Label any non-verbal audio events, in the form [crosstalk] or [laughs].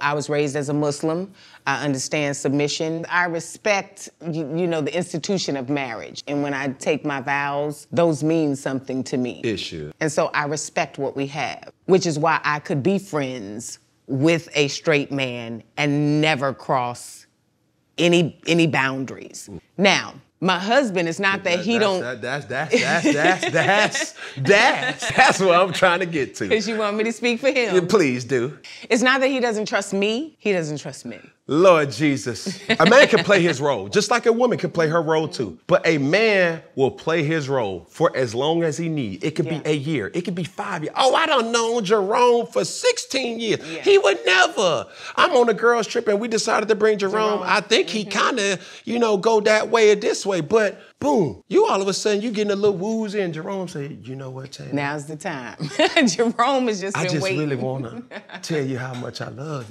I was raised as a Muslim. I understand submission. I respect, you, you, know, the institution of marriage. And when I take my vows, those mean something to me. Should. And so I respect what we have, which is why I could be friends with a straight man and never cross any any boundaries. Now, my husband It's not that, that he don't. That, that's that's that's that's that's [laughs] that's that's what I'm trying to get to. Because you want me to speak for him. Yeah, please do. It's not that he doesn't trust me; he doesn't trust men. Lord Jesus. A man can play his role, just like a woman can play her role too. But a man will play his role for as long as he needs. It could yeah. be a year, it could be five years. Oh, I don't know Jerome for 16 years. Yeah. He would never. I'm on a girls' trip and we decided to bring Jerome. Jerome. I think mm-hmm. he kind of, you know, go that way or this way. But boom, you all of a sudden you getting a little woozy and Jerome say, you know what, Taylor? Now's the time. [laughs] Jerome has just I been just waiting. really want to tell you how much I love you.